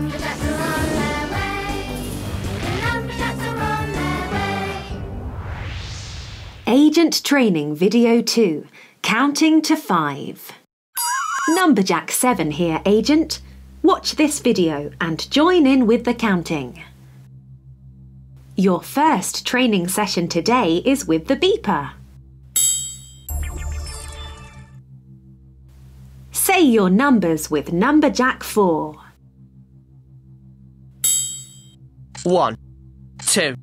Numberjacks are on their way. The Numberjacks are on their way. Agent Training Video 2 Counting to 5. Numberjack 7 here, Agent. Watch this video and join in with the counting. Your first training session today is with the beeper. Say your numbers with Numberjack 4. One, two,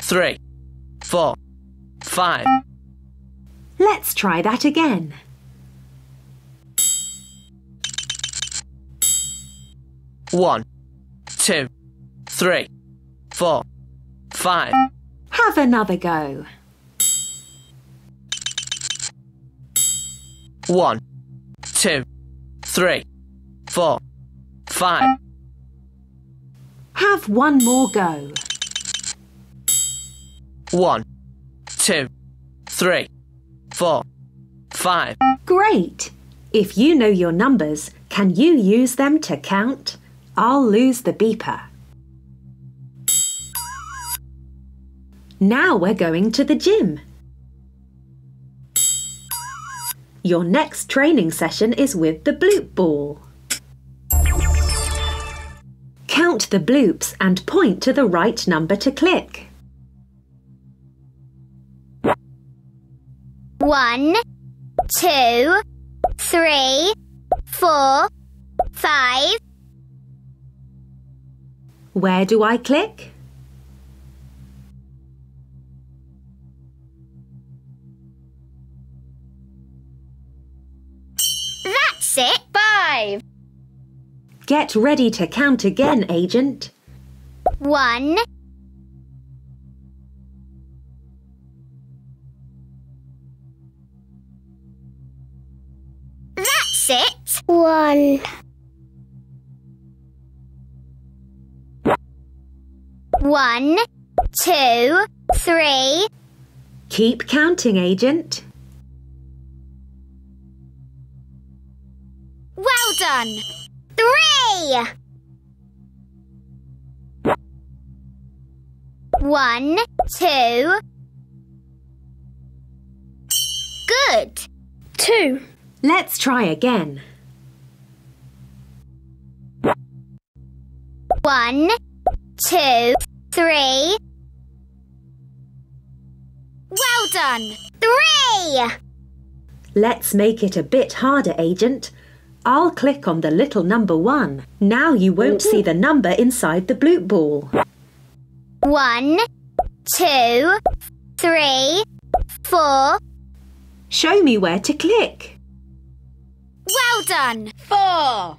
three, four, five. Let's try that again. One, two, three, four, five. Have another go. One, two, three, four, five. Have one more go. One, two, three, four, five. Great! If you know your numbers, can you use them to count? I'll lose the beeper. Now we're going to the gym. Your next training session is with the bloop ball. Count the bloops and point to the right number to click. One, two, three, four, five. Where do I click? That's it. Five. Get ready to count again, Agent. One. That's it. One. One, two, three. Keep counting, Agent. Well done. Three. One, two. Good. Two. Let's try again. One, two, three. Well done. Three. Let's make it a bit harder, Agent. I'll click on the little number one. Now you won't see the number inside the bloop ball. One, two, three, four. Show me where to click. Well done. Four.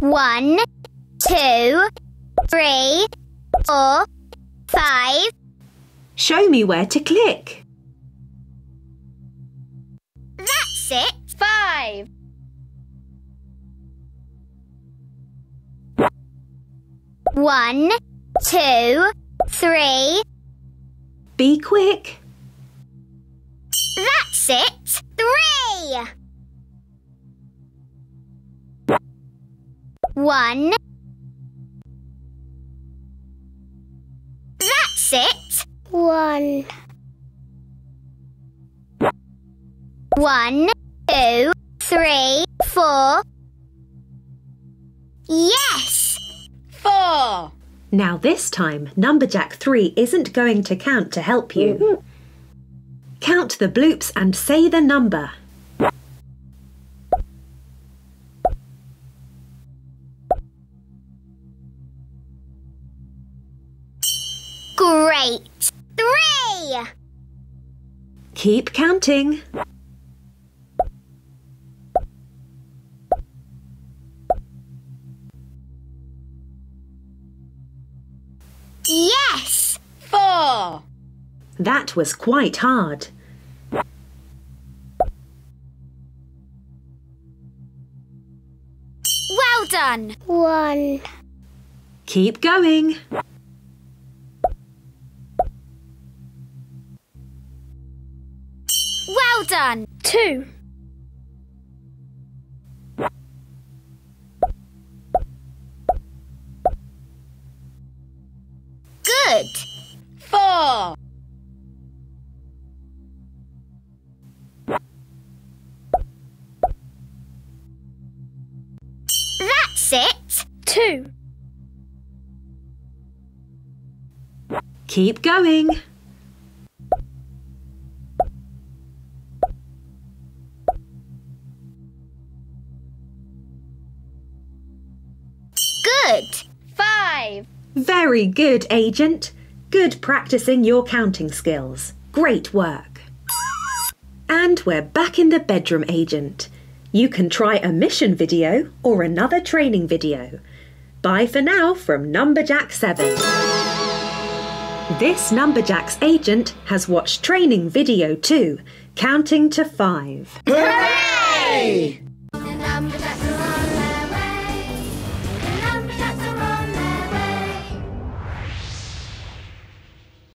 One, two, three, four, five. Show me where to click. That's it. Five. One, two, three. Be quick. That's it. Three. One. That's it. One. One, two, three, four. Yes! Four. Now this time, Numberjack 3 isn't going to count to help you. Mm-hmm. Count the bloops and say the number. Great. Three. Keep counting. Yes! Four. That was quite hard. Well done. One. Keep going. Well done. Two. Good. Four. That's it. Two. Keep going. Good. Five. Very good, Agent. Good practicing your counting skills. Great work. And we're back in the bedroom, Agent. You can try a mission video or another training video. Bye for now from Numberjack 7. This Numberjacks agent has watched training video 2, counting to 5. Hooray!